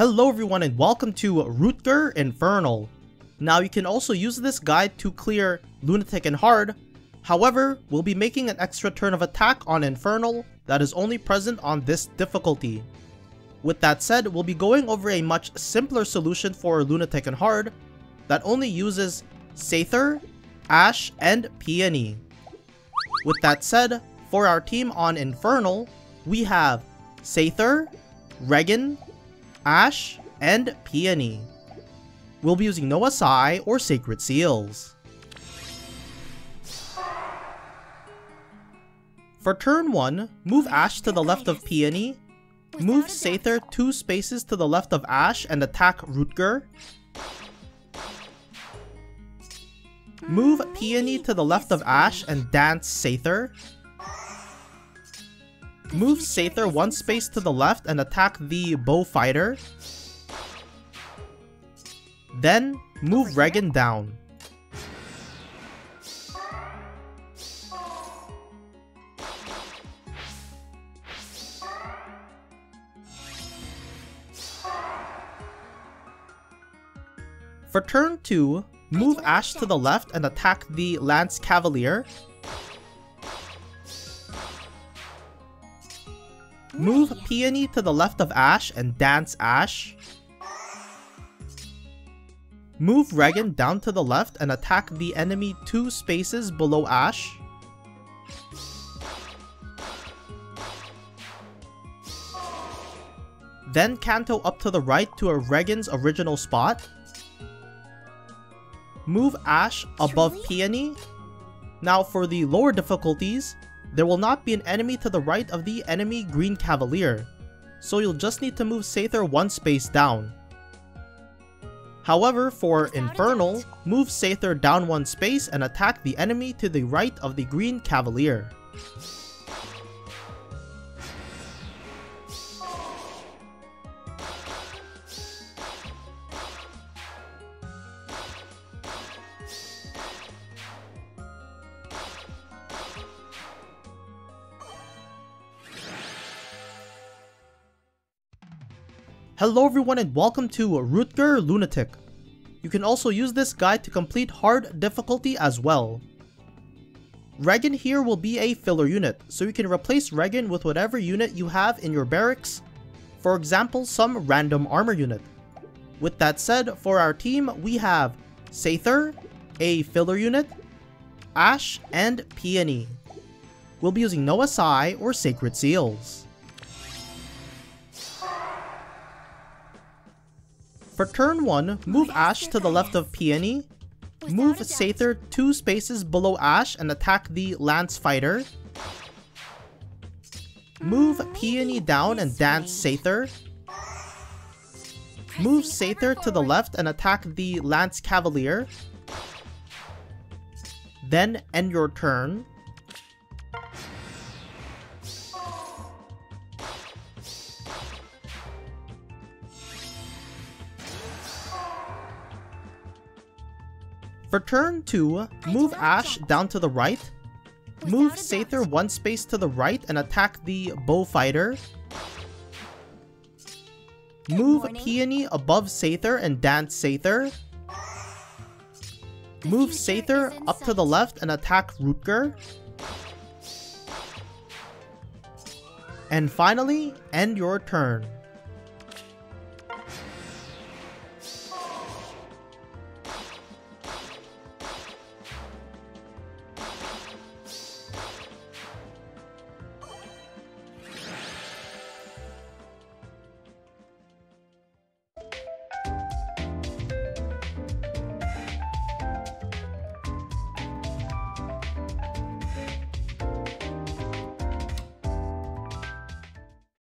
Hello everyone and welcome to Rutger Infernal. Now you can also use this guide to clear Lunatic and Hard, however, we'll be making an extra turn of attack on Infernal that is only present on this difficulty. With that said, we'll be going over a much simpler solution for Lunatic and Hard that only uses Seidr, Ash, and Peony. With that said, for our team on Infernal, we have Seidr, Reginn, Ash, and Peony. We'll be using No SI or Sacred Seals. For turn 1, move Ash to the left of Peony, move Seidr 2 spaces to the left of Ash and attack Rutger, move Peony to the left of Ash and dance Seidr, Move Seidr one space to the left and attack the bow fighter. Then, move Reginn down. For turn 2, move Ash to the left and attack the Lance Cavalier. Move Peony to the left of Ash and dance Ash. Move Reginn down to the left and attack the enemy two spaces below Ash. Then Canto up to the right to a Reginn's original spot. Move Ash above Peony. Now for the lower difficulties, there will not be an enemy to the right of the enemy Green Cavalier, so you'll just need to move Seidr one space down. However, for Infernal, move Seidr down one space and attack the enemy to the right of the Green Cavalier. Hello everyone and welcome to Rutger Lunatic. You can also use this guide to complete hard difficulty as well. Reginn here will be a filler unit, so you can replace Reginn with whatever unit you have in your barracks, for example some random armor unit. With that said, for our team we have Seidr, a filler unit, Ash, and Peony. We'll be using No SI or Sacred Seals. For turn 1, move Ash to the left of Peony, move Seidr 2 spaces below Ash and attack the Lance Fighter, move Peony down and dance Seidr, move Seidr to the left and attack the Lance Cavalier, then end your turn, For turn 2, move Ash down to the right, move Seidr one space to the right and attack the Bow Fighter, move Peony above Seidr and dance Seidr, move Seidr up to the left and attack Rutger, and finally, end your turn.